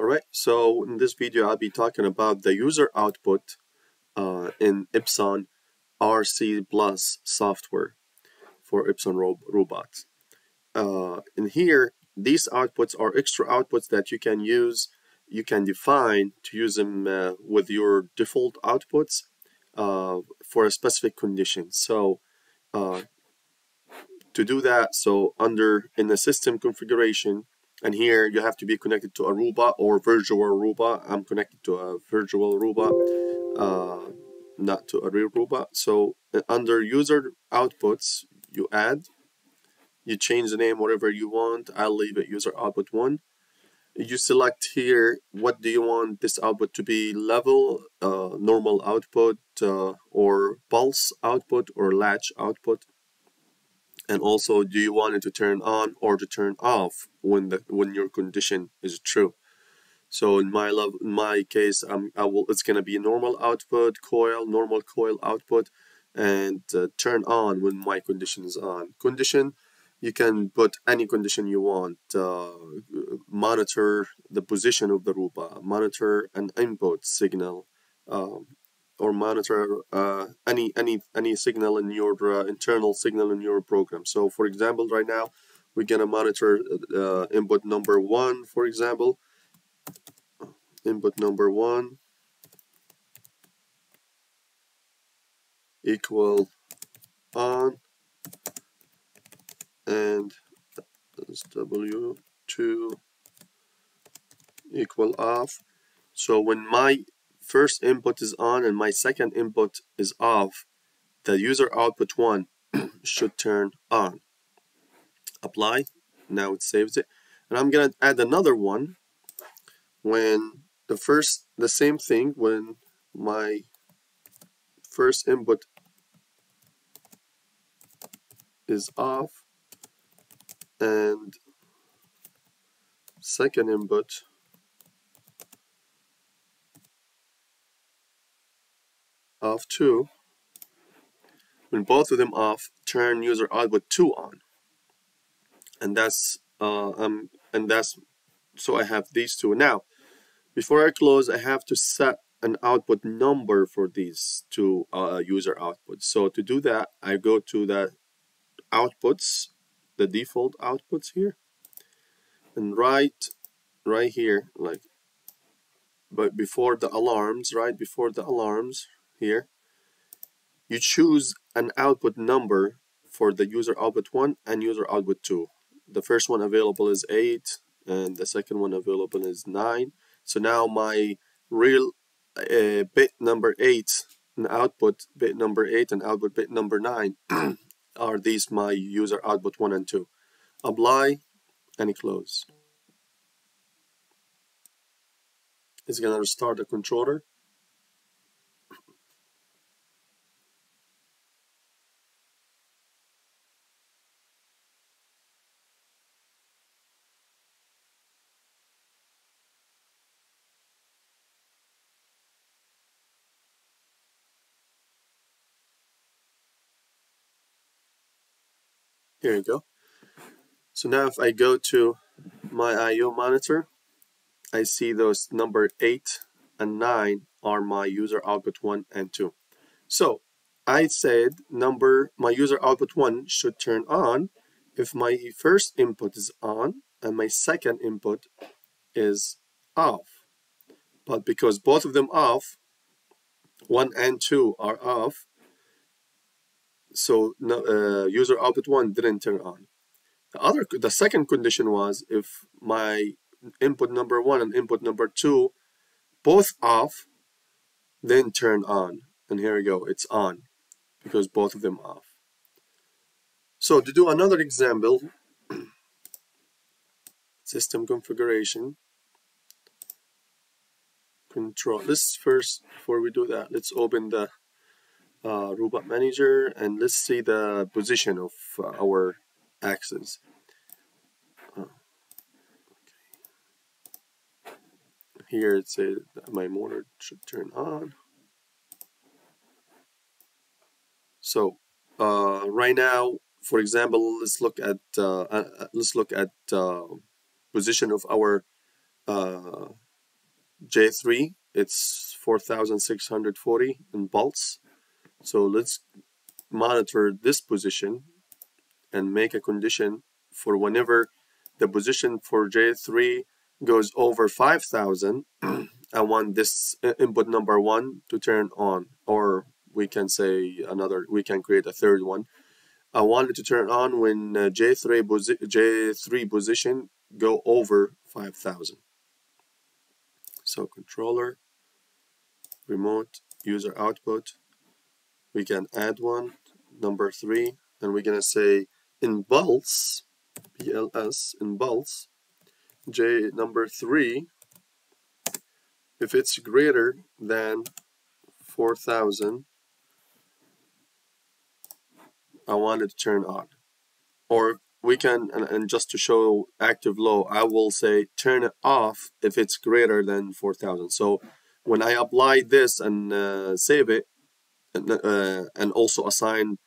Alright, so in this video I'll be talking about the user output uh, in Epson RC Plus software for Epson ro robots. Uh, in here, these outputs are extra outputs that you can use, you can define to use them uh, with your default outputs uh, for a specific condition. So uh, to do that, so under in the system configuration, and here you have to be connected to Aruba or virtual Aruba. I'm connected to a virtual Aruba, uh, not to a real Aruba. So uh, under user outputs, you add, you change the name whatever you want. I'll leave it user output one. You select here what do you want this output to be level, uh, normal output, uh, or pulse output, or latch output and also do you want it to turn on or to turn off when the when your condition is true? So in my love in my case um, I will it's gonna be normal output coil normal coil output and uh, turn on when my condition is on. Condition you can put any condition you want uh, monitor the position of the robot monitor an input signal um, or monitor uh, any any any signal in your uh, internal signal in your program. So for example, right now we're gonna monitor uh, input number one, for example, input number one equal on and W2 equal off. So when my first input is on and my second input is off, the user output one should turn on. Apply. Now it saves it. And I'm going to add another one when the first, the same thing, when my first input is off and second input off 2 when both of them off turn user output 2 on. And that's uh, um, and that's so I have these two. Now before I close I have to set an output number for these two uh, user outputs. So to do that I go to the outputs the default outputs here. And right right here like but before the alarms right before the alarms here, you choose an output number for the user output 1 and user output 2. The first one available is 8 and the second one available is 9. So now my real uh, bit number 8 and output bit number 8 and output bit number 9 are these my user output 1 and 2. Apply and close. It's going to restart the controller. Here you go. So now if I go to my I.O. monitor, I see those number 8 and 9 are my user output 1 and 2. So I said number my user output 1 should turn on if my first input is on and my second input is off. But because both of them off, 1 and 2 are off, so no, uh, user output one didn't turn on. The other, the second condition was if my input number one and input number two both off, then turn on. And here we go, it's on because both of them off. So to do another example, system configuration, control. Let's first, before we do that, let's open the uh, robot manager and let's see the position of uh, our axes. uh, here it says my motor should turn on. So uh, right now for example let's look at uh, let's look at position of our J3 it's 4640 in pulse so let's monitor this position and make a condition for whenever the position for J3 goes over 5000 I want this input number one to turn on or we can say another we can create a third one. I want it to turn on when uh, J3 posi J3 position go over 5000 so controller remote user output we can add one number three and we're gonna say in pulse PLS in pulse J number three if it's greater than 4000 I want it to turn on. Or we can and, and just to show active low I will say turn it off if it's greater than 4000 so when I apply this and uh, save it uh, and also assign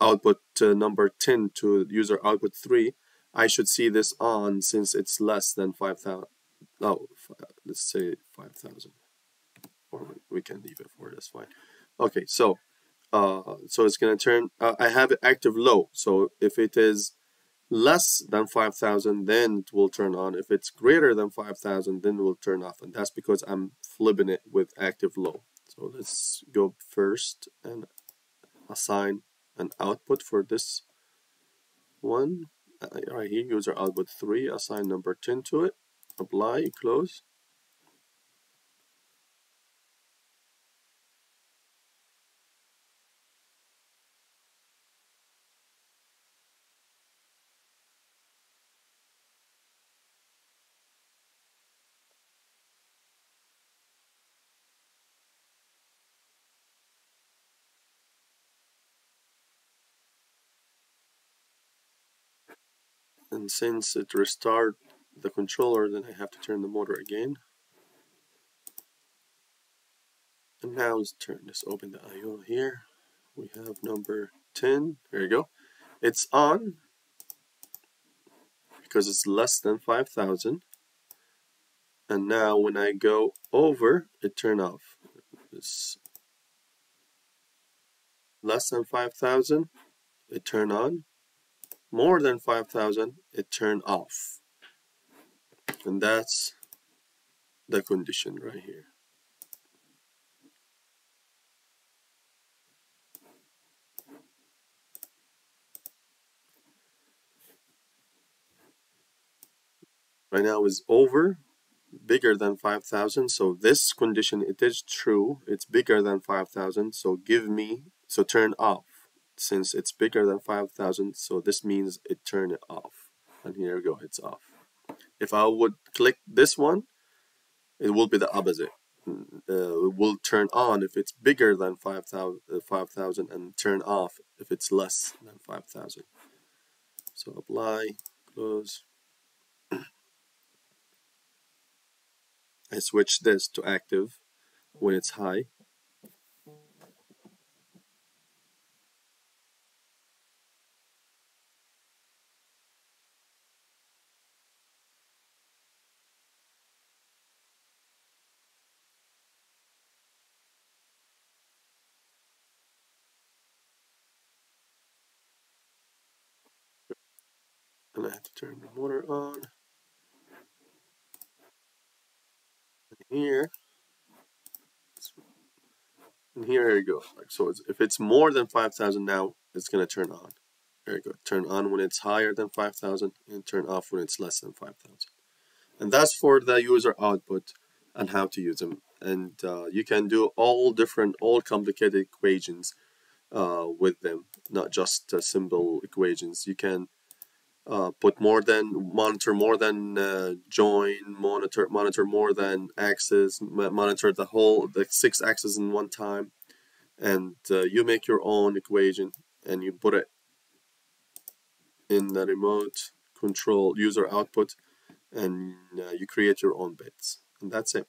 output uh, number 10 to user output 3 I should see this on since it's less than 5000 oh let's say 5000 or we can leave it for this fine. Okay so uh, so it's gonna turn uh, I have it active low. So if it is less than 5000 then it will turn on. If it's greater than 5000 then it will turn off. And that's because I'm flipping it with active low so let's go first and assign an output for this one. Uh, right here user output 3 assign number 10 to it apply close and since it restart the controller then I have to turn the motor again. And now let's turn this open the IO here. We have number 10 there you go. It's on because it's less than 5000 and now when I go over it turn off. It's less than 5000 it turn on more than 5000 it turned off. And that's the condition right here. Right now is over bigger than 5000 so this condition it is true it's bigger than 5000 so give me so turn off since it's bigger than 5000 so this means it turned it off. And here we go it's off. If I would click this one it will be the opposite. Uh, it will turn on if it's bigger than 5000 uh, 5, and turn off if it's less than 5000 so apply close. I switch this to active when it's high I have to turn the motor on. And here, and here you go. Like so, it's, if it's more than 5,000 now, it's gonna turn on. There you go. Turn on when it's higher than 5,000 and turn off when it's less than 5,000. And that's for the user output and how to use them. And uh, you can do all different, all complicated equations uh, with them, not just uh, simple equations. You can uh, put more than monitor more than uh, join monitor monitor more than axis monitor the whole the six axes in one time. And uh, you make your own equation and you put it in the remote control user output and uh, you create your own bits. And that's it